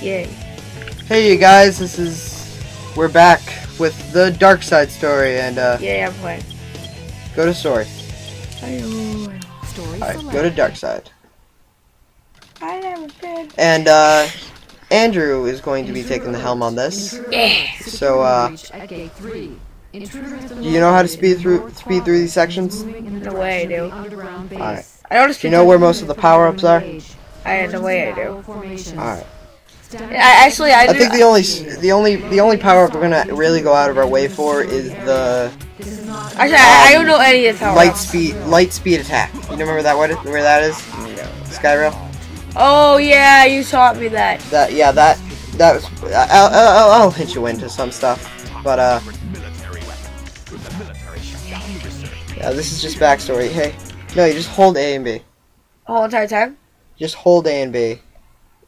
Yay. Hey you guys, this is we're back with the Dark Side story and uh Yay, I'm playing. go to story. Story Alright, go to Dark Side. I never been. And uh Andrew is going to be taking the helm on this. Yeah. So uh Reached at gate three. Intruder has been do you know how to speed through speed through these sections? in the No way I do. the underground base. Alright. I noticed Do you know where most of the power ups are? I had no way I do. Alright. I, actually, I, I do- think the only the only the only power up we're gonna really go out of our way for is the Actually, I, I don't know any of the power light speed light speed attack. You remember that what where that is? Skyrail? Oh yeah, you taught me that. That yeah, that that was. I'll, I'll, I'll hit you into some stuff, but uh. Yeah, this is just backstory. Hey, no, you just hold A and B. The whole entire time. Just hold A and B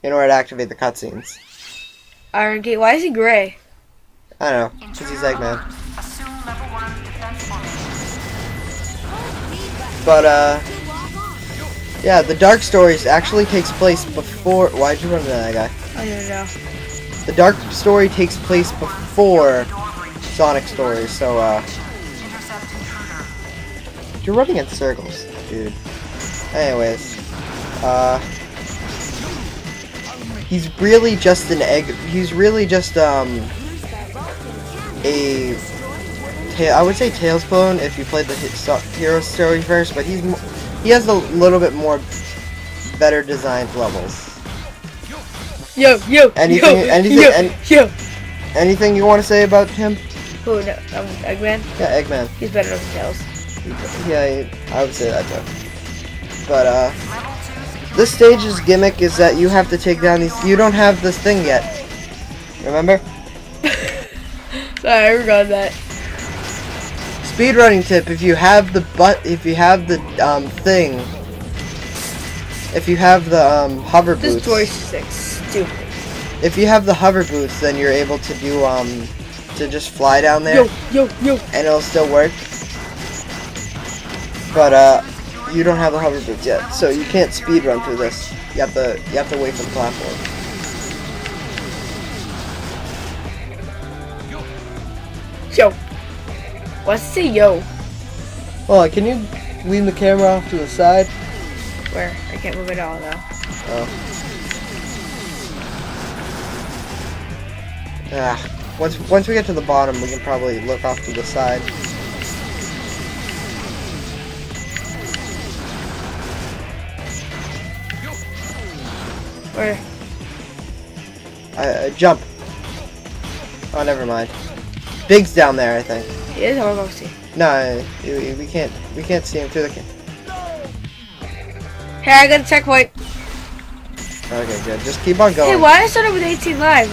in order to activate the cutscenes. Iron Gate. Why is he gray? I don't know, because he's Eggman. But uh. Yeah, the Dark Stories actually takes place before. Why'd you run into that guy? I don't know. The Dark Story takes place before Sonic Stories, so uh You're running in circles, dude. Anyways, uh He's really just an egg he's really just um a I would say Tails clone if you played the hero story first, but he's he has a little bit more better designed levels. Yo, yo, Anything- yo, anything- yo, any- yo. Anything you want to say about him? Who? No, um, Eggman. Yeah, Eggman. He's better than Tails. Yeah, I would say that too. But uh, this stage's gimmick is that you have to take down these. You don't have this thing yet. Remember? Sorry, I forgot that. Speedrunning tip: If you have the butt, if you have the um thing, if you have the um hover This boots, story's sick. Stupid. if you have the hover boots, then you're able to do um to just fly down there. Yo, yo, yo. and it'll still work. But uh, you don't have the hover boots yet, so you can't speed run through this. You have to you have to wait for the platform. Yo. What's say yo? Hold on, can you lean the camera off to the side? Where? I can't move it all though. Oh. Ah, once once we get to the bottom, we can probably look off to the side. Where? Uh, jump. Oh, never mind. Big's down there, I think. He is. How about see? No, we, can't we can't see him through the. Hey, I got a checkpoint. okay, good. Just keep on going. Hey, why I started with 18 live?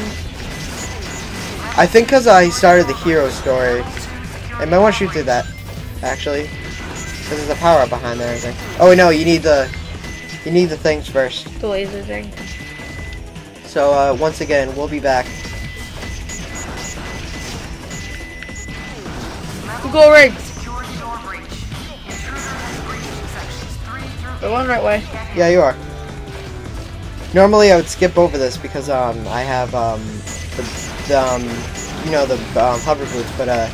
I think because I started the hero story. I might want to shoot through that, actually. Because there's a power up behind there, I think. Oh, no, you need the... You need the things first. The laser thing. So, uh, once again, we'll be back. Go ring. The one right way. Yeah, you are. Normally, I would skip over this because, um, I have, um, the, the um, you know, the, um, hover boots, but, uh,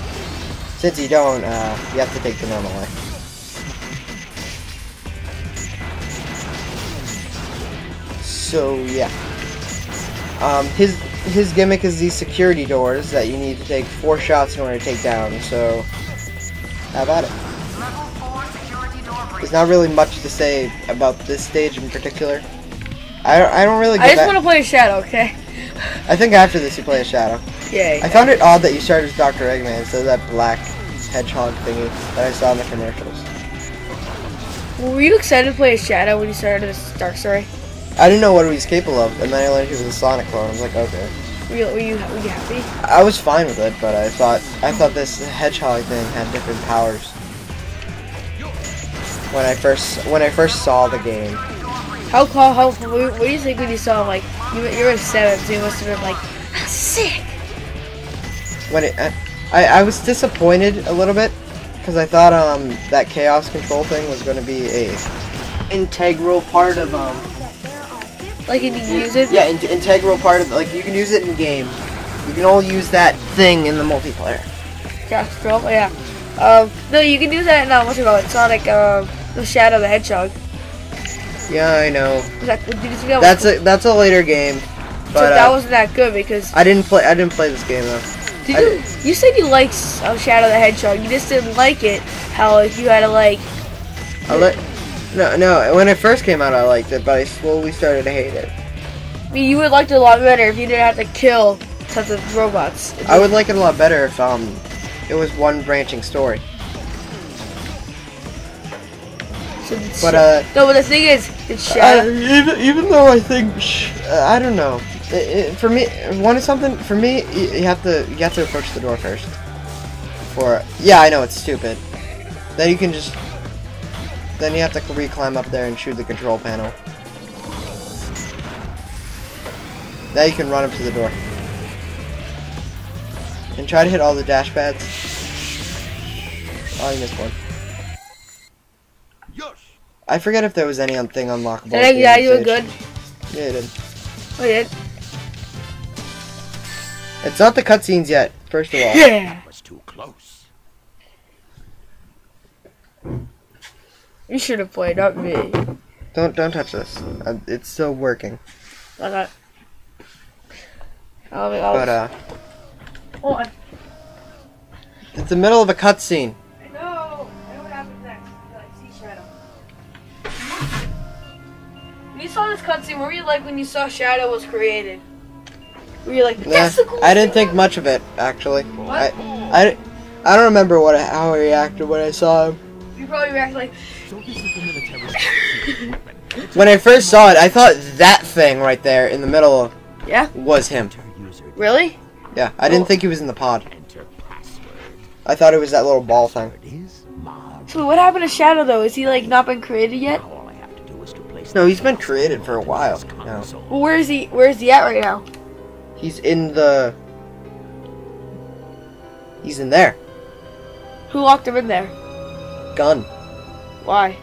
since you don't, uh, you have to take the normal way. So, yeah. Um, his, his gimmick is these security doors that you need to take four shots in order to take down, so, how about it? There's not really much to say about this stage in particular. I don't, I don't really I just want to play a shadow, okay? I think after this you play a Shadow. Yay. I found it odd that you started as Dr. Eggman instead of that black hedgehog thingy that I saw in the commercials. Were you excited to play a shadow when you started this Dark Story? I didn't know what he was capable of, and then I learned he was a Sonic clone. I was like, okay. Were you, were you, were you happy? I was fine with it, but I thought I thought this hedgehog thing had different powers. When I first when I first saw the game, How call? How? What, what do you think when you saw like you? were- You were seven, so you must have been like, "That's sick. when it I I was disappointed a little bit because I thought um that chaos control thing was going to be a integral part of um Like you can use it. Yeah, in- integral part of like you can use it in game. You can all use that thing in the multiplayer. Chaos control. Yeah. Um. No, you can use that in uh, what's it called? Sonic. Um. The Shadow the Hedgehog. Yeah, I know. That, did you that? That's a that's a later game, so that uh, wasn't that good because I didn't play. I didn't play this game though. did I you? You said you liked uh, Shadow the Hedgehog. You just didn't like it. How like you had to like. I li- no, no. When it first came out, I liked it, but I slowly started to hate it. I mean, you would like it a lot better if you didn't have to kill tons of robots. I would like it a lot better if um, it was one branching story. So But uh, no, but the thing is, did uh, Shadow? even even though I think sh- uh, I don't know. It, it, for me, one is something. For me, you, you have to you have to approach the door first. For yeah, I know it's stupid. Then you can just. Then you have to re-climb up there and shoot the control panel. Now you can run up to the door. And try to hit all the dash pads. Oh, you missed one. I forget if there was any un- thing unlockable. Did I, the yeah, you of were good. Yeah, it did. Oh, you did. It's not the cutscenes yet, first of all. Yeah. was too close. You should have played, not me. Don't don't touch this. Uh, it's still working. Okay. I'll, I'll, But uh, hold on. it's the middle of a cutscene. I know. I know what happens next. Like see Shadow. When you saw this cutscene, what were you like when you saw Shadow was created? Were you like, Nah, the cool I didn't think much of it actually. What? I, I, I don't remember what how I reacted when I saw him. You probably reacted like, So this is the military When I first saw it, I thought that thing right there in the middle yeah, was him. Really? Yeah, I didn't oh. think he was in the pod. I thought it was that little ball thing. It is Marv. So what happened to Shadow though? Is he like not been created yet? Now all I have to do is to place No, he's been created for a while this now. Well, where is he? Where is he at right now? He's in the. He's in there. Who locked him in there? Gun. Why?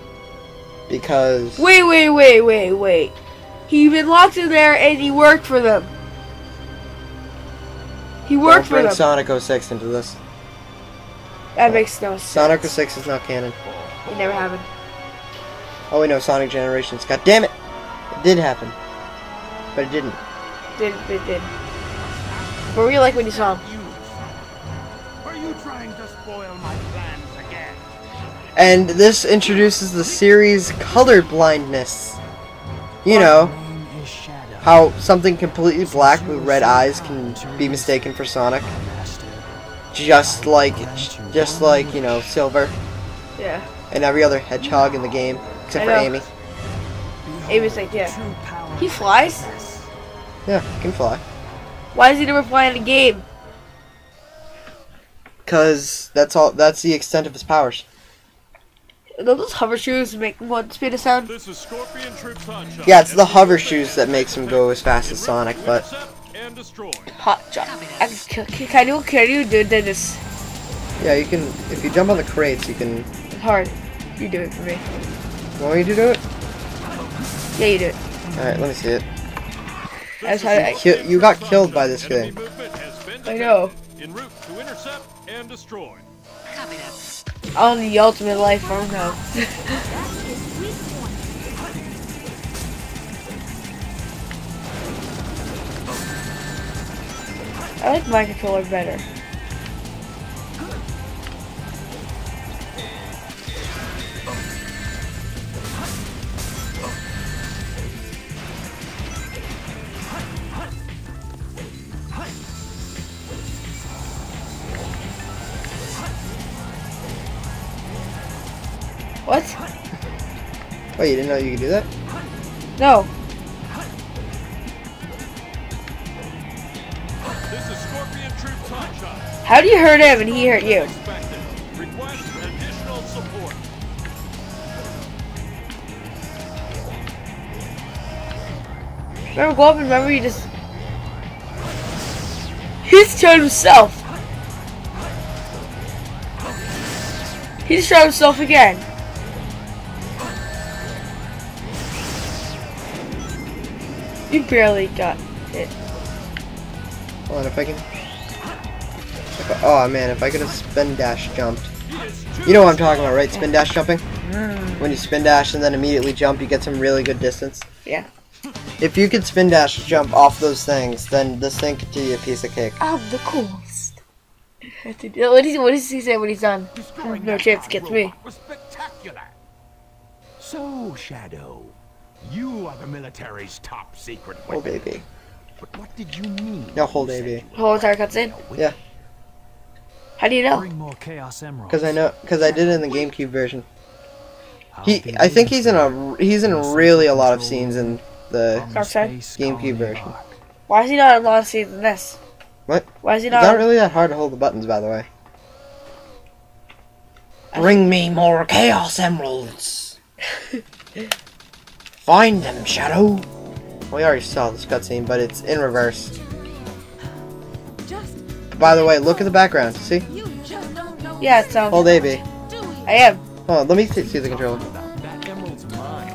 Because. Wait, wait, wait, wait, wait. He been locked in there and he worked for them. He Don't worked for bring them. Sonic 06 into this. that makes no sense. Sonic 06 is not canon. It never happened. Oh, wait, no, Sonic Generations. God damn it! It did happen. But it didn't. Did it did. What were you like when you saw him? Are you trying to spoil my plans again? And this introduces the series color blindness. You know, Name is Shadow. how something completely black with red eyes can be mistaken for Sonic. Just like, just like, you know, Silver Yeah. and every other hedgehog in the game, except for. Amy. Amy's like, yeah. He flies? Yeah, he can fly. Why does he never fly in a game? Cause that's all. That's the extent of his powers. Don't those hover shoes make one speed of sound? This is Scorpion Troops Hotshot. Yeah, it's the hover shoes that makes him go as fast as Sonic, but Intercept and destroy. Hot jump. I, can, can you can you do this? yeah, you can. If you jump on the crates, you can. It's hard. You do it for me. You Want me to do it? Yeah, you do it. All right, let me see it. That's how I, you got killed by this Enemy thing. movement has been I know. En route to intercept and destroy. On the ultimate life form now. I like my controller better. Oh, you didn't know you could do that? No. This is Scorpion Troops Hotshot. How do you hurt him and he hurt you? Request additional support. Remember, go up and remember you just. He's shot himself. He just shot himself again. You barely got it. Hold on, if I can. If I- oh man, if I could have spin dash jumped. You know what I'm talking about, right? Spin dash jumping. Mm. When you spin dash and then immediately jump, you get some really good distance. Yeah. If you could spin dash jump off those things, then this thing could do you a piece of cake. I'm the coolest. What does he, what does he say when he's done? No that chance dark gets me. Was spectacular. So, Shadow, you are the military's top secret Hold weapon. AB. But what did you mean? No, hold when you AB. said Whole entire cutscene. Yeah. How do you know? Bring more Chaos Emeralds. Because I know, because I did it in the GameCube version. He, I think he's in a, he's in really a lot of scenes in the. from Dark Side? space GameCube version. Why is he not in a lot of scenes than this? What? Why is he not? It's not? not really that hard to hold the buttons, by the way. Bring me more Chaos Emeralds. Find them, Shadow. We already saw this cutscene, but it's in reverse. By the way, look at the background. See? you just don't know Yeah, it's um. Hold AB. I am. Hold on, let me see see the controller. That emerald's mine.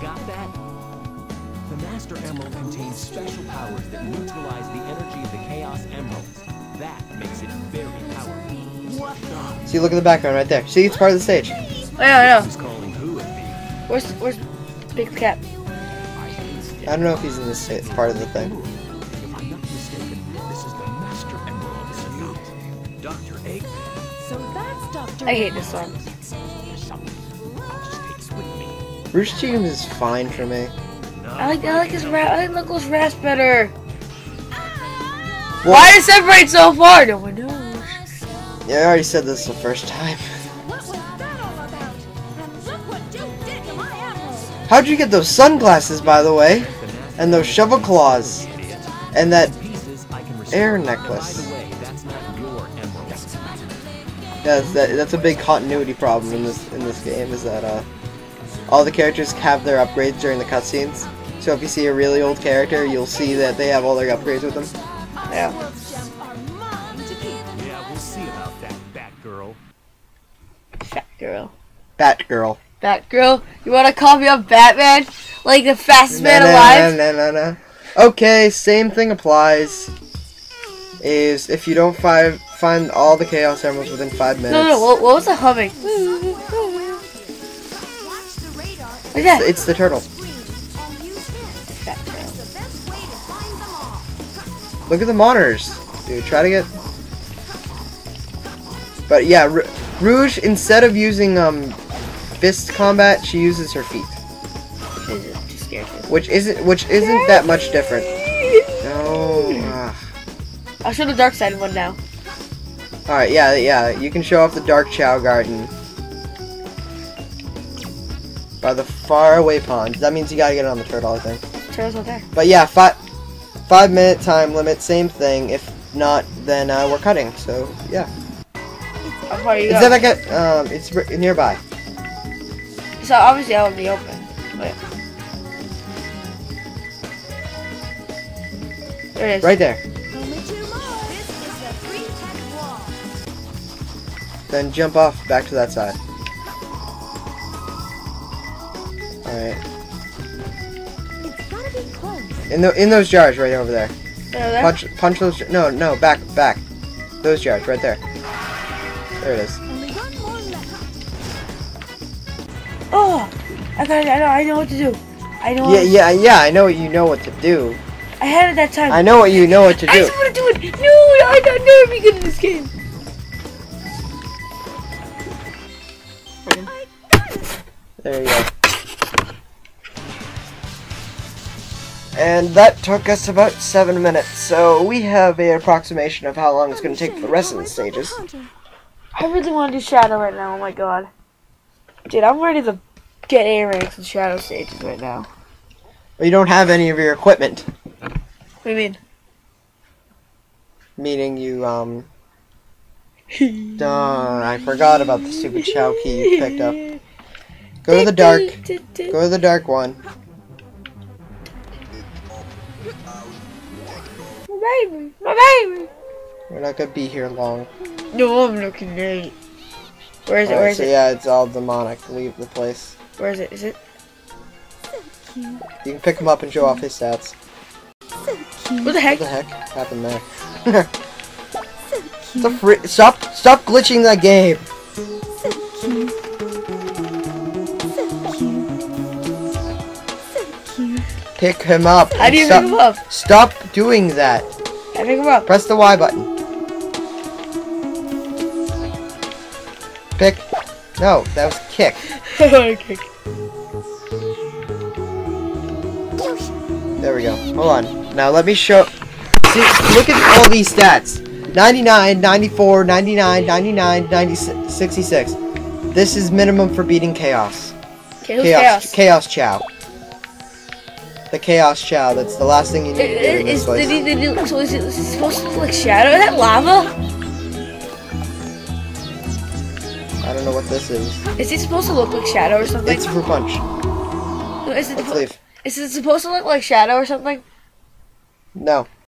Got that? The Master Emerald contains special powers that neutralize the energy of the Chaos Emeralds. That makes it very powerful. What the? See, look at the background right there. See, it's part of the stage. Oh, yeah, I know. Where's where's Big Cat? I don't know if he's in this sta- part of the thing. If I'm not mistaken, this is the Master Emerald, is it not? Dr. Eggman. So that's Dr. I hate this song. Something I'll just take this with me. Rouge Teams is fine for me. I like I like his rap. I like Knuckles' rasp better. Well, Why does it separate so far? No one knows. yeah, I already said this the first time. How'd you get those sunglasses, by the way? And those shovel claws? And that Pieces I can restore. air necklace? that's not your emerald. Yeah, that's, that, that's a big continuity problem in this in this game. Is that uh, all the characters have their upgrades during the cutscenes. So if you see a really old character, you'll see that they have all their upgrades with them. Yeah. Emerald gems are mine to keep. Yeah, we'll see about that, Batgirl. Fat girl. Batgirl. Batgirl. You wanna call me up Batman? Like the fastest man Na, na, alive? na, na, na, na. Okay, same thing applies. Is if you don't find find all the Chaos Emeralds within five minutes. No, no. What, what was the humming? Watch the radar Look at that. It's the turtle. screen and use him. Fat It's girl. the best way to find them all. Look at the monitors, dude. Try to get. But yeah, R- Rouge instead of using um fist combat, she uses her feet, She's just too scared. which isn't which isn't that much different. No. ah. I'll show the dark side one now. All right, yeah, yeah. You can show off the Dark Chao Garden by the faraway pond. That means you gotta get it on the turtle, I think. Turtle's not there. But yeah, five five minute time limit, same thing. If not, then uh, we're cutting. So yeah, How far you is that like a um? It's nearby. So obviously out in be open. Wait. There it is. Right there. Only two more. This is the free tech wall. Then jump off back to that side. Alright. It's gotta be close. In the in those jars right over there. There, there. Punch punch those no no back back. Those jars right there. There it is. I got it. I know. I know what to do. I know. Yeah yeah yeah. I know you know what to do. I had it that time. I know what you know what to do. I just want to do it. No, I don't never be good in this game. I got it. There you go. And that took us about seven minutes, so we have a approximation of how long it's going to take for the rest of the stages. I really want to do Shadow right now. Oh my god, dude, I'm ready to get A ranks in Shadow stages right now. But you don't have any of your equipment, What do you mean? meaning you um. Darn, I forgot about the stupid Chao key you picked up. Go to the dark. Go to the dark one. My baby, my baby. We're not gonna be here long. No, I'm looking great. Where is it? Where is so it? yeah, it's all demonic. Leave the place. Where is it? Is it? You can pick him up and show off his stats. What the heck? What the heck happened there? Stop, fri- stop, stop glitching that game. Pick him up. How do you pick him up? Stop doing that. I pick him up. Press the Y button. Pick. No, that was kick. okay. There we go. Hold on. Now let me show. See, look at all these stats 99, 94, 99, 99, 90, 66. This is minimum for beating Chaos. Okay, who's Chaos. chaos? Chaos Chao. The Chaos Chao. That's the last thing you need to do in this Is, place. did he, did he, so is it, is it supposed to look like Shadow? That lava? I don't know what this is. Is he supposed to look like Shadow or something? It's fruit punch. No, is, it, Let's leave. Is it supposed to look like Shadow or something? No.